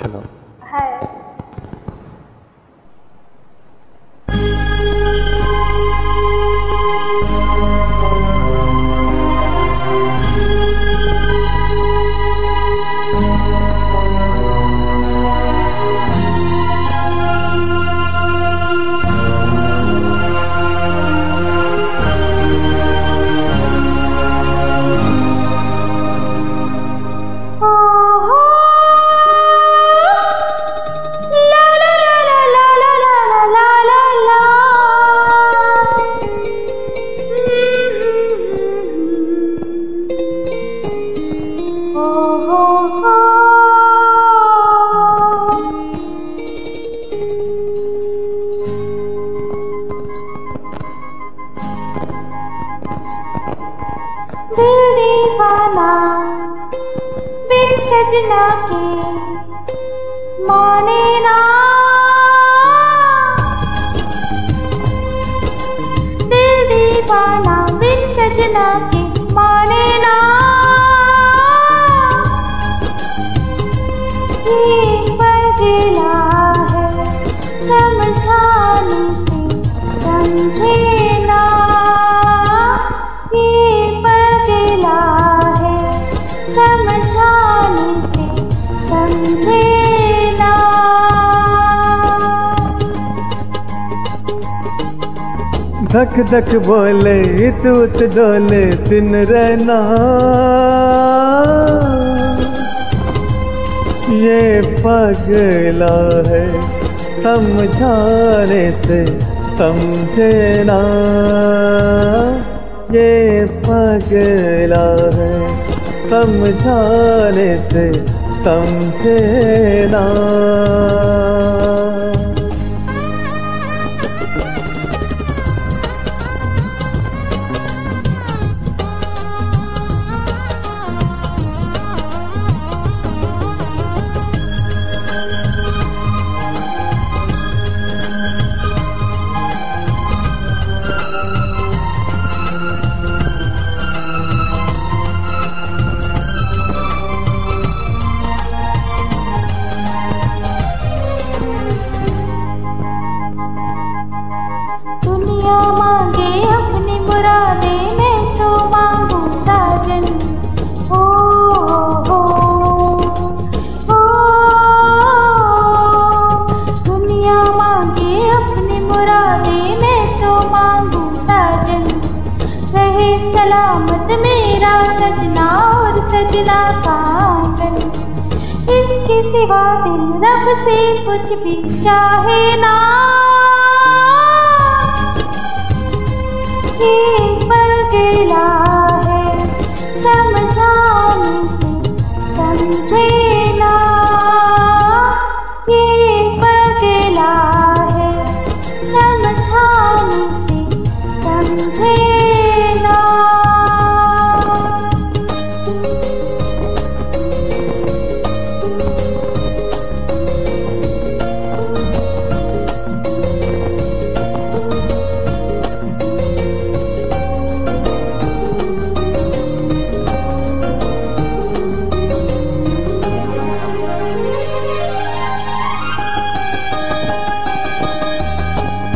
去了。嗨，सजना के माने ना। दिल दीवाना बिन सजना के धक धक बोले तूत डोले, दिन रहना। ये पगला है, समझाने से समझे ना ये पगला है, समझाने से समझे सलामत मेरा सजना और सजना पागल इसके सिवा दिल रब से कुछ भी चाहे ना।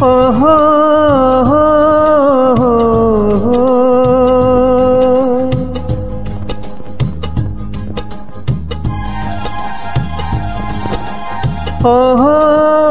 Oh, oh, oh, oh, oh,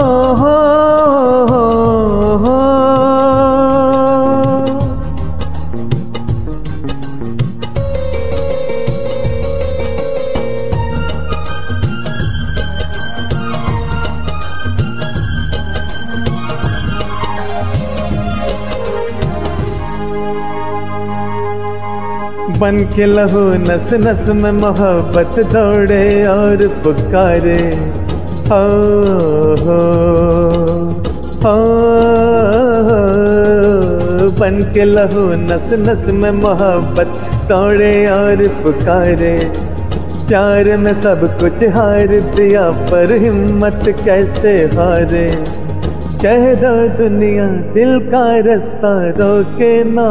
बन के लहू नस नस में मोहब्बत दौड़े और पुकारे। हो हो हो बन के लहू नस नस में मोहब्बत दौड़े और पुकारे। प्यार में सब कुछ हार दिया, पर हिम्मत कैसे हारे? कह दो दुनिया, दिल का रास्ता रोके ना।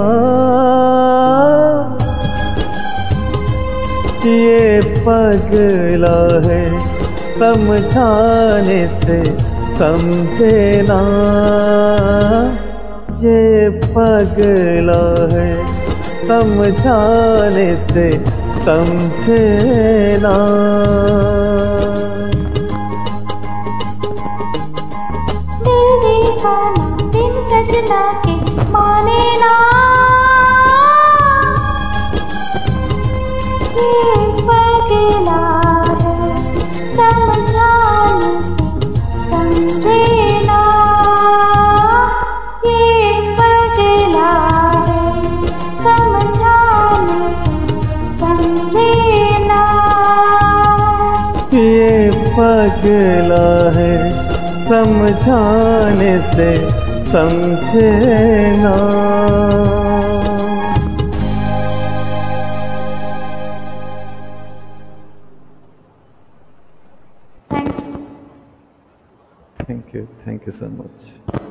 ये पगला है, समझाने से समझे ना ये पगला है, समझाने से समझे ना दिल सजना के माने ना पगला है समझाने से समझे ना। Thank you thank you thank you so much